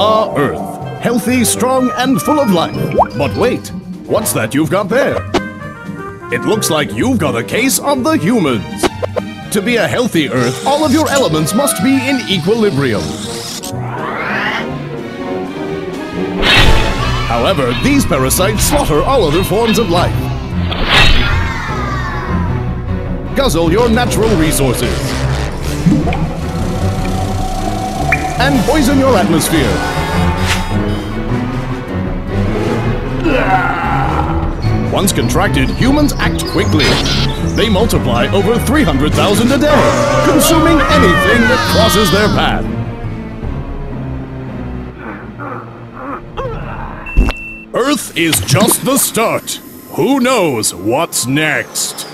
Ah, Earth. Healthy, strong, and full of life. But wait, what's that you've got there? It looks like you've got a case of the humans. To be a healthy Earth, all of your elements must be in equilibrium. However, these parasites slaughter all other forms of life. Guzzle your natural resources. And poison your atmosphere. Once contracted, humans act quickly. They multiply over 300,000 a day, consuming anything that crosses their path. Earth is just the start. Who knows what's next?